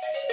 you